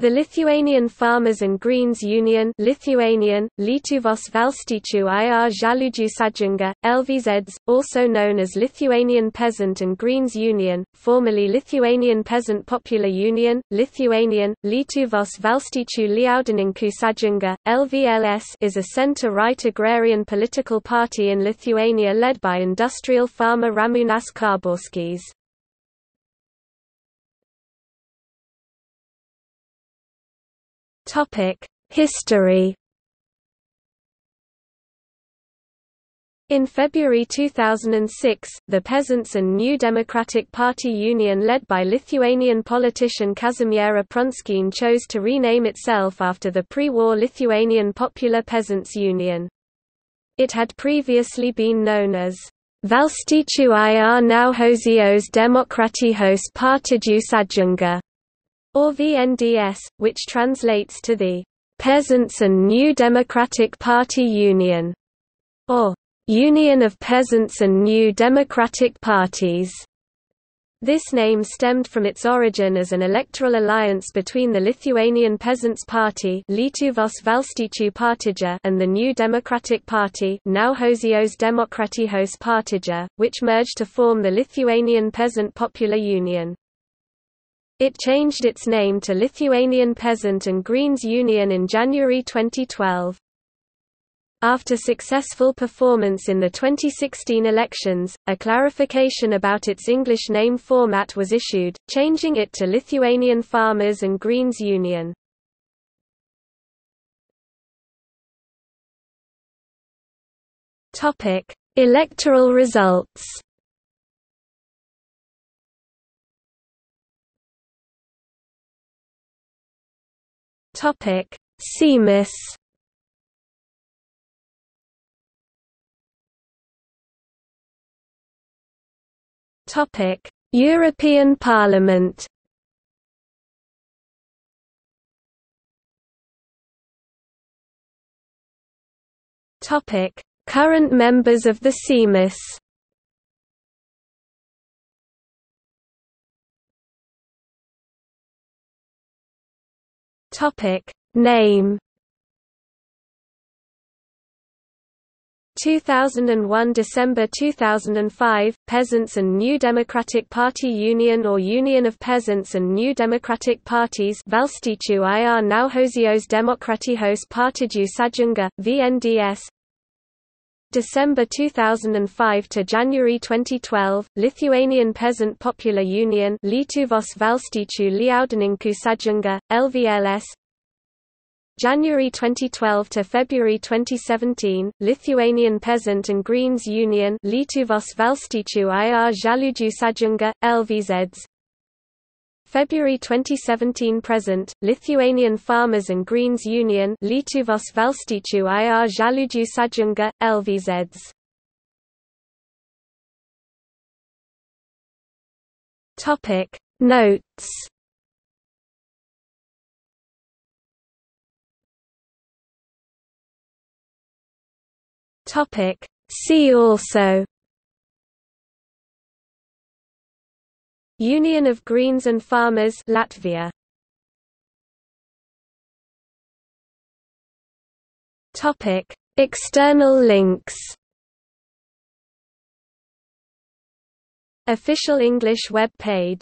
The Lithuanian Farmers and Greens Union Lithuanian, Lietuvos valstiečių ir žaliųjų sąjunga, LVZs, also known as Lithuanian Peasant and Greens Union, formerly Lithuanian Peasant Popular Union, Lithuanian, Lietuvos valstiečių liaudininkų sąjunga, LVLS is a centre-right agrarian political party in Lithuania led by industrial farmer Ramūnas Karbauskis. History In February 2006, the Peasants and New Democratic Party Union led by Lithuanian politician Kazimira Prunskienė chose to rename itself after the pre-war Lithuanian Popular Peasants Union. It had previously been known as Valstiečių ir Naujosios Demokratijos Partijų Sąjunga or VNDS, which translates to the Peasants and New Democratic Party Union, or Union of Peasants and New Democratic Parties. This name stemmed from its origin as an electoral alliance between the Lithuanian Peasants' Party and the New Democratic Party which merged to form the Lithuanian Peasant Popular Union. It changed its name to Lithuanian Peasant and Greens Union in January 2012. After successful performance in the 2016 elections, a clarification about its English name format was issued, changing it to Lithuanian Farmers and Greens Union. Electoral results Topic: Seimas. Topic: European Parliament. Topic: Current members of the Seimas. Topic. Name. 2001 December 2005 Peasants and New Democratic Party Union or Union of Peasants and New Democratic Parties Valstiečių ir Naujosios Demokratijos Partijų Sąjunga VNDS December 2005 to January 2012, Lithuanian Peasant Popular Union Lietuvos valstiečių liaudininkų sąjunga, LVLS January 2012 to February 2017, Lithuanian Peasant and Greens Union Lietuvos valstiečių ir žaliųjų sąjunga, LVZs February 2017 present, Lithuanian Farmers and Greens Union Lietuvos valstiečių ir žaliųjų sąjunga, LVZs. Topic. Notes. Topic. See also Union of Greens and Farmers Latvia. Topic. External links. Official English web page